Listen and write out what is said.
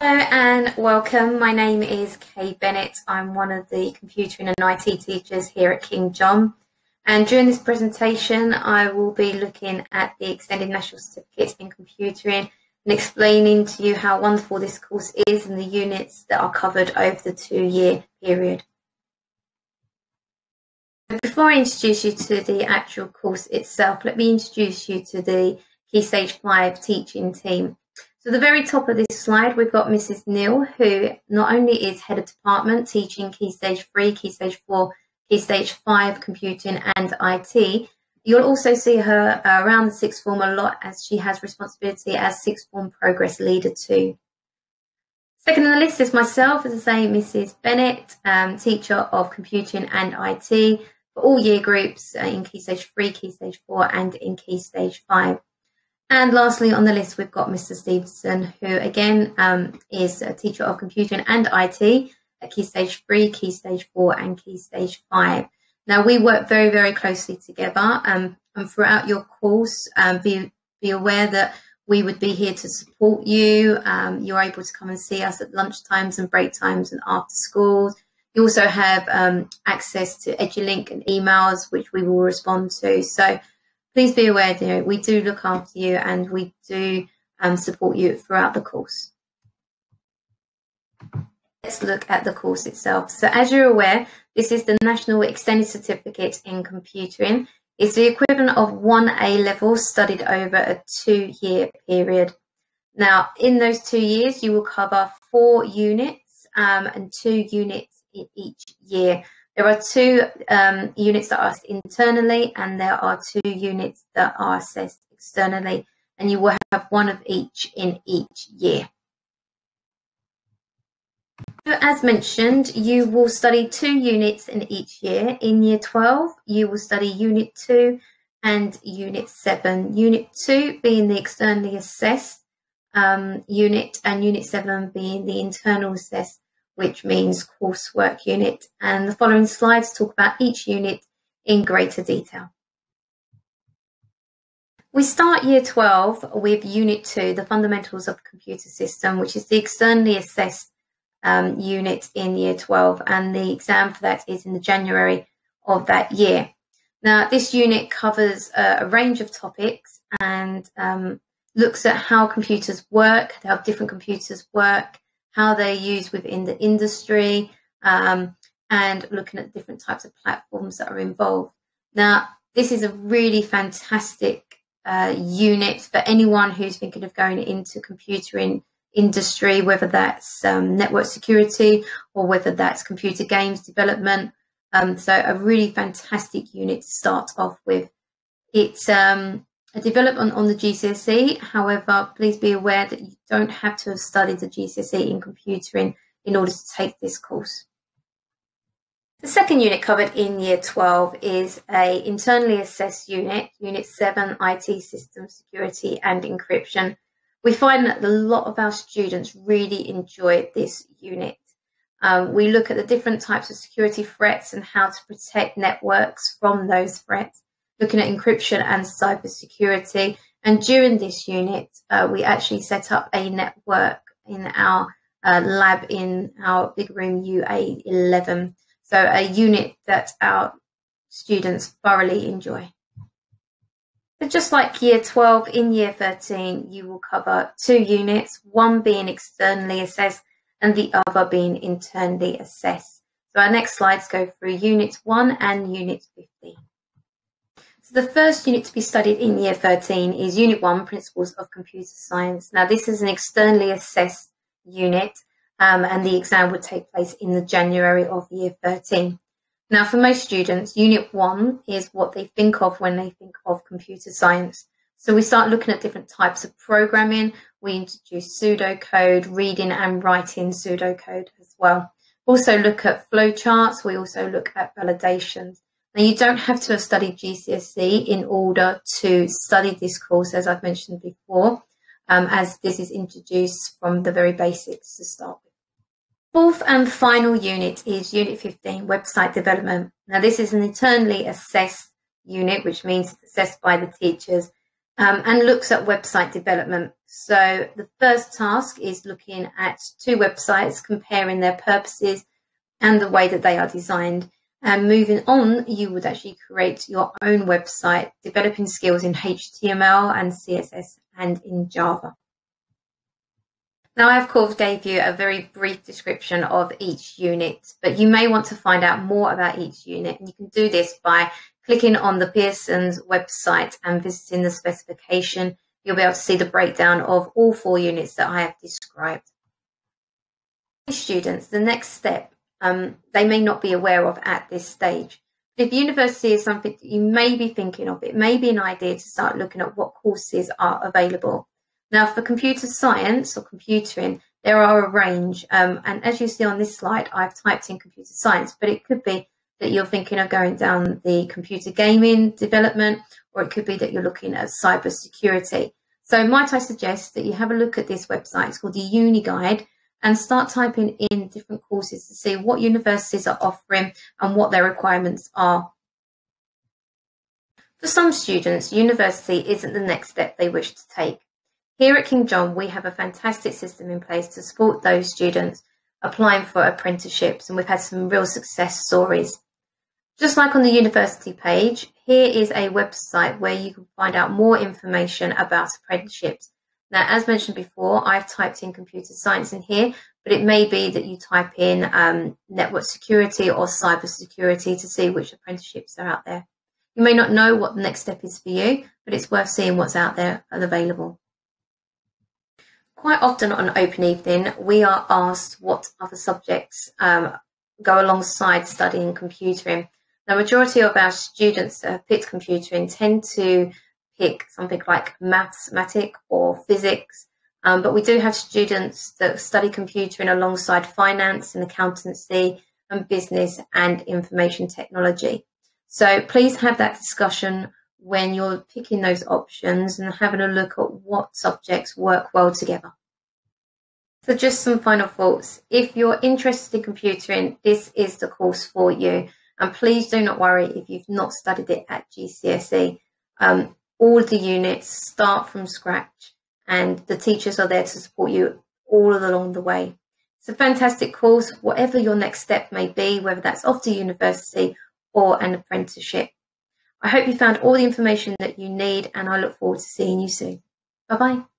Hello and welcome. My name is Kay Bennett. I'm one of the computing and IT teachers here at King John. And during this presentation, I will be looking at the Extended National Certificate in Computing and explaining to you how wonderful this course is and the units that are covered over the two-year period. Before I introduce you to the actual course itself, let me introduce you to the Key Stage 5 teaching team. So the very top of this slide, we've got Mrs. Neal, who not only is Head of Department teaching Key Stage 3, Key Stage 4, Key Stage 5 Computing and IT, You'll also see her around the sixth form a lot as she has responsibility as sixth form progress leader too. Second on the list is myself, as I say, Mrs. Bennett, um, teacher of computing and IT for all year groups uh, in Key Stage 3, Key Stage 4 and in Key Stage 5. And lastly on the list, we've got Mr. Stevenson, who again um, is a teacher of computing and IT at Key Stage 3, Key Stage 4 and Key Stage 5. Now we work very, very closely together um, and throughout your course, um, be, be aware that we would be here to support you. Um, you're able to come and see us at lunch times and break times and after school. You also have um, access to EduLink and emails, which we will respond to. So please be aware, know, we do look after you and we do um, support you throughout the course. Let's look at the course itself. So as you're aware, this is the National Extended Certificate in Computing. It's the equivalent of one A level studied over a two year period. Now, in those two years, you will cover four units um, and two units each year. There are two um, units that are assessed internally, and there are two units that are assessed externally, and you will have one of each in each year. So As mentioned, you will study two units in each year. In year 12, you will study unit 2 and unit 7. Unit 2 being the externally assessed um, unit and unit 7 being the internal assessed, which means coursework unit. And the following slides talk about each unit in greater detail. We start year 12 with unit 2, the fundamentals of the computer system, which is the externally assessed um, unit in year 12, and the exam for that is in the January of that year. Now, this unit covers a, a range of topics and um, looks at how computers work, how different computers work, how they're used within the industry, um, and looking at different types of platforms that are involved. Now, this is a really fantastic uh, unit for anyone who's thinking of going into computing industry, whether that's um, network security or whether that's computer games development. Um, so a really fantastic unit to start off with. It's um, a development on the GCSE. However, please be aware that you don't have to have studied the GCSE in computing in order to take this course. The second unit covered in year 12 is a internally assessed unit, unit 7 IT system security and encryption we find that a lot of our students really enjoy this unit. Um, we look at the different types of security threats and how to protect networks from those threats, looking at encryption and cybersecurity. And during this unit, uh, we actually set up a network in our uh, lab in our big room UA11. So a unit that our students thoroughly enjoy. So just like year 12, in year 13, you will cover two units, one being externally assessed and the other being internally assessed. So our next slides go through units 1 and unit 15. So the first unit to be studied in year 13 is unit 1, Principles of Computer Science. Now this is an externally assessed unit um, and the exam would take place in the January of year 13. Now, for most students, Unit 1 is what they think of when they think of computer science. So we start looking at different types of programming. We introduce pseudocode, reading and writing pseudocode as well. Also look at flowcharts. We also look at validations. Now, you don't have to have studied GCSE in order to study this course, as I've mentioned before, um, as this is introduced from the very basics to start with. Fourth and final unit is Unit 15, Website Development. Now, this is an internally assessed unit, which means it's assessed by the teachers. um, and looks at website development. So the first task is looking at two websites, comparing their purposes and the way that they are designed. And moving on, you would actually create your own website, developing skills in HTML and CSS and in Java. Now, I of course gave you a very brief description of each unit, but you may want to find out more about each unit. And you can do this by clicking on the Pearson's website and visiting the specification. You'll be able to see the breakdown of all four units that I have described. Students, the next step um, they may not be aware of at this stage. If university is something that you may be thinking of, it may be an idea to start looking at what courses are available. Now, for computer science or computing, there are a range. Um, and as you see on this slide, I've typed in computer science, but it could be that you're thinking of going down the computer gaming development, or it could be that you're looking at cyber security. So might I suggest that you have a look at this website. It's called the Uni Guide and start typing in different courses to see what universities are offering and what their requirements are. For some students, university isn't the next step they wish to take. Here at King John, we have a fantastic system in place to support those students applying for apprenticeships, and we've had some real success stories. Just like on the university page, here is a website where you can find out more information about apprenticeships now, as mentioned before, I've typed in computer science in here, but it may be that you type in um, network security or cyber security to see which apprenticeships are out there. You may not know what the next step is for you, but it's worth seeing what's out there and available. Quite often on Open Evening, we are asked what other subjects um, go alongside studying computing. The majority of our students that have picked computing tend to pick something like mathematic or physics. Um, but we do have students that study computing alongside finance and accountancy and business and information technology. So please have that discussion when you're picking those options and having a look at what subjects work well together. So just some final thoughts. If you're interested in computing, this is the course for you. And please do not worry if you've not studied it at GCSE. Um, all the units start from scratch and the teachers are there to support you all along the way. It's a fantastic course, whatever your next step may be, whether that's off to university or an apprenticeship. I hope you found all the information that you need and I look forward to seeing you soon. Bye bye.